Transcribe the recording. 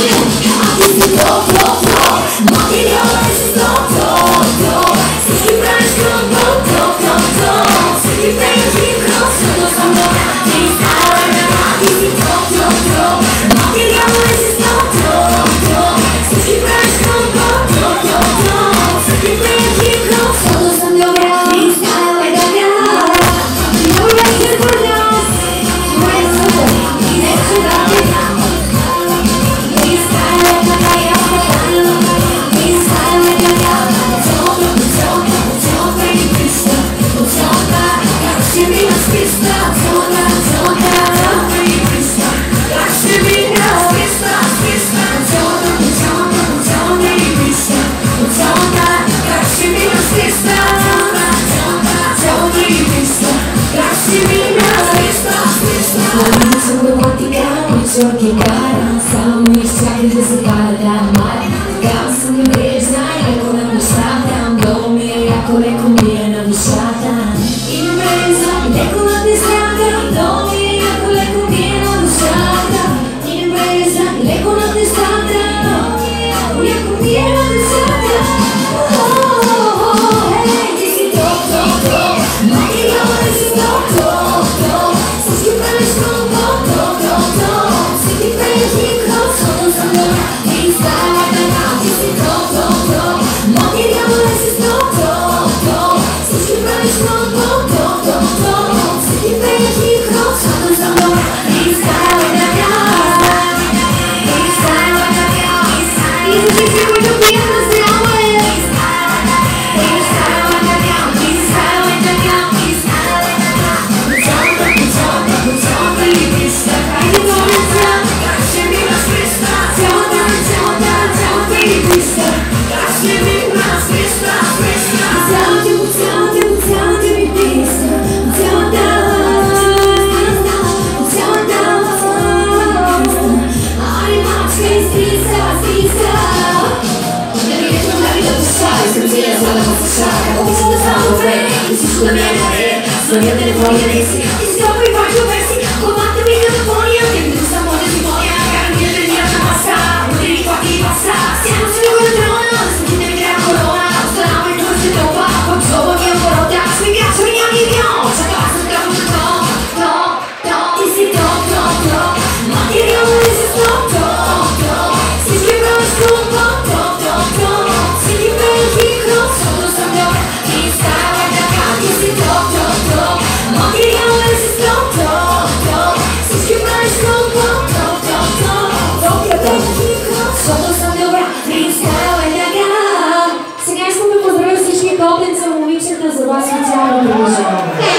Oh, Sunt o cotică, cu ciorchi care Sau nici cea crezi să pară de amare inside na minha correr, sonhando ele foi certeza vai associar a.